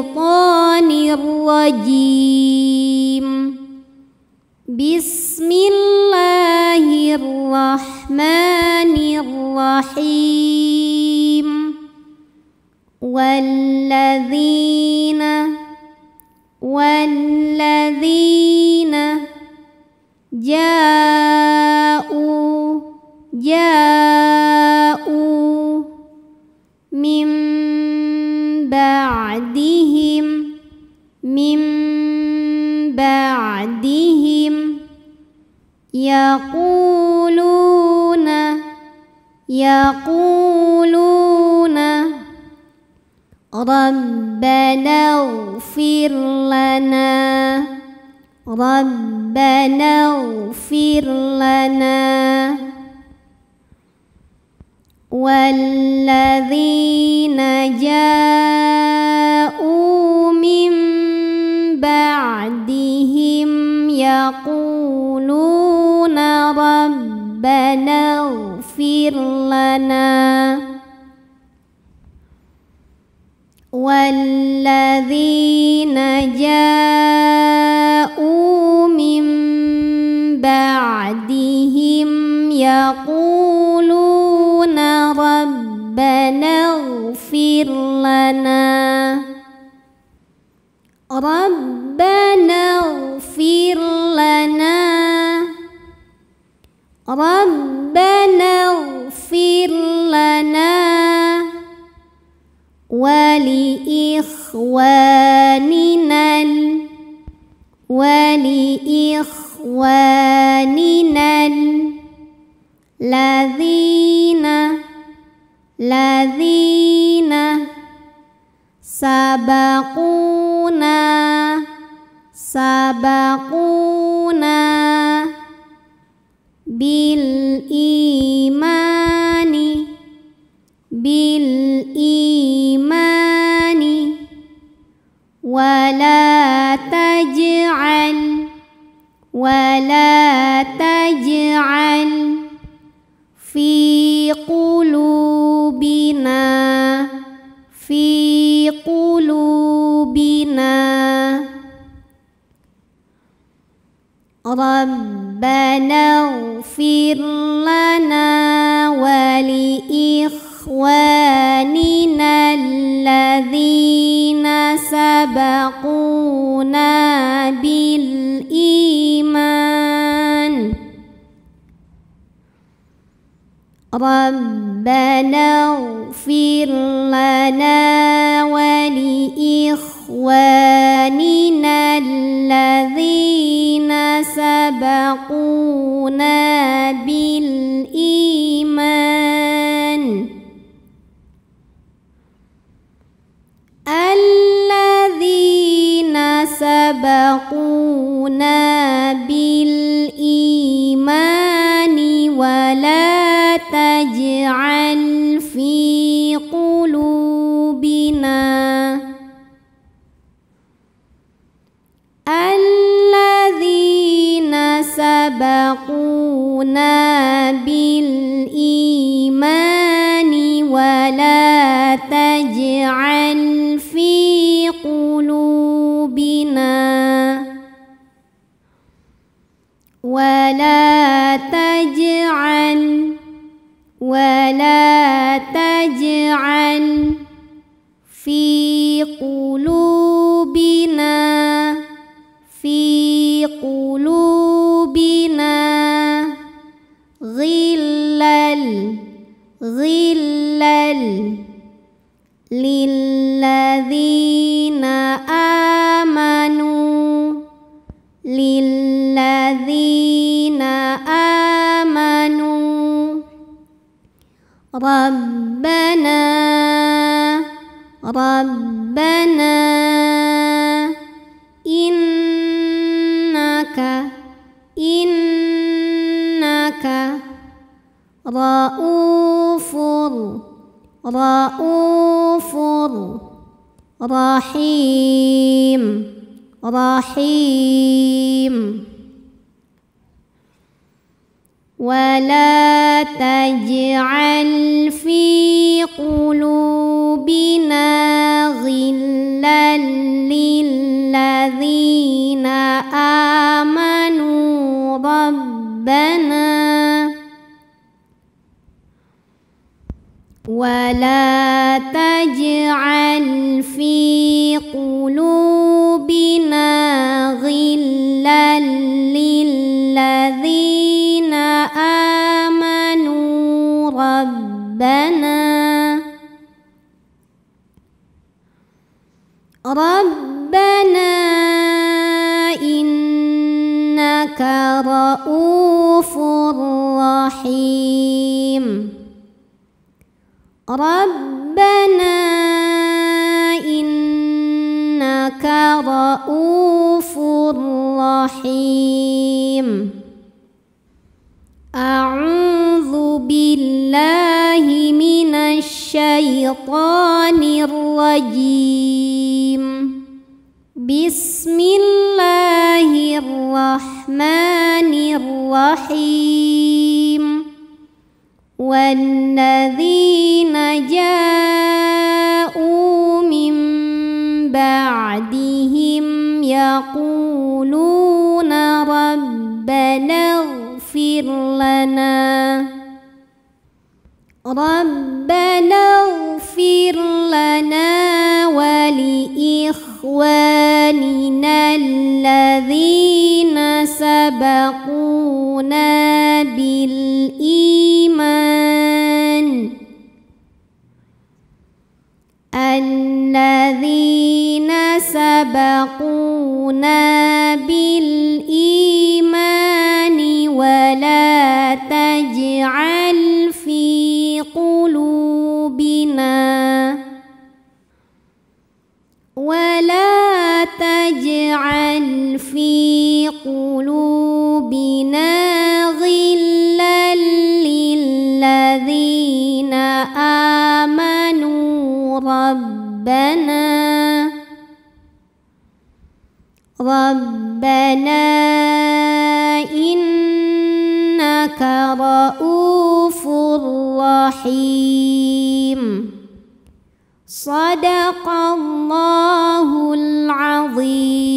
الشيطان الرجيم. بسم الله الرحمن الرحيم. والذين يقولون ربنا اغفر لنا ربنا اغفر لنا. والذين جاءوا من بعدهم يقولون ربنا اغفر لنا والذين جاءوا من بعدهم يقولون ربنا اغفر لنا ربنا اغفر لنا ربنا اغفر لنا ولإخواننا ولإخواننا الذين الذين سبقونا سبقونا بالإيمان بالإيمان ولا تجعل ولا تجعل في قلوبنا في قلوبنا. ربنا اغفر لنا ولإخواننا الذين سبقونا بالإيمان. ربنا اغفر لنا ولإخواننا الذين سبقونا بالإيمان الذين سبقونا بالإيمان ولا تجعل سبقونا بالإيمان ولا تجعل في قلوبنا ولا تجعل ولا تجعل في قلوبنا في قلوبنا غلا غلا للذين آمنوا للذين آمنوا ربنا ربنا إنك إنك رؤوف رؤوف رحيم رحيم. ولا تجعل في قلوبنا تجعل في قلوبنا غلا للذين آمنوا ربنا. ربنا إنك رؤوف رحيم. ربنا إنك رؤوف رحيم. أعوذ بالله من الشيطان الرجيم. بسم الله الرحمن الرحيم. والذين جاءوا من بعدهم يقولون ربنا اغفر لنا ربنا اغفر الذين سبقونا بالإيمان ولا تجعل في قلوبنا ولا تجعل في قلوبنا غلا للذين آمنوا ربنا ربنا إنك رؤوف رحيم. صدق الله العظيم.